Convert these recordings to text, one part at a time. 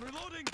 I'm reloading.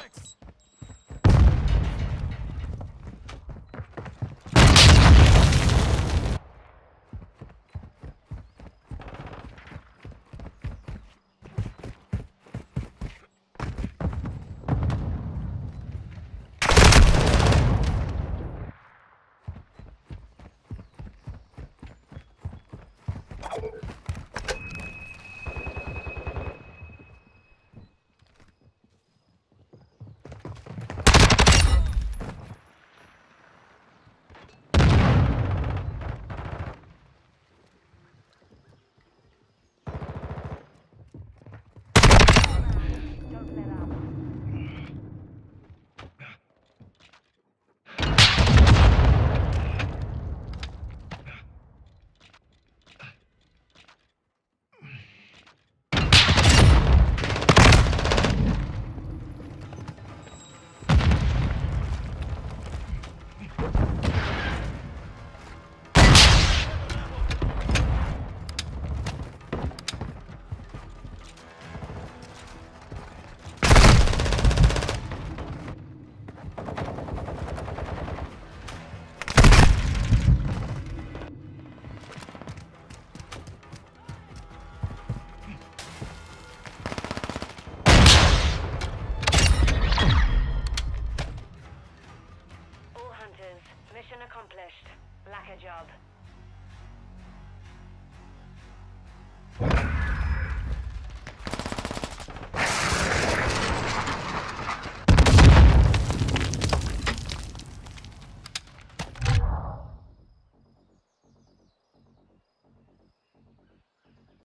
Six.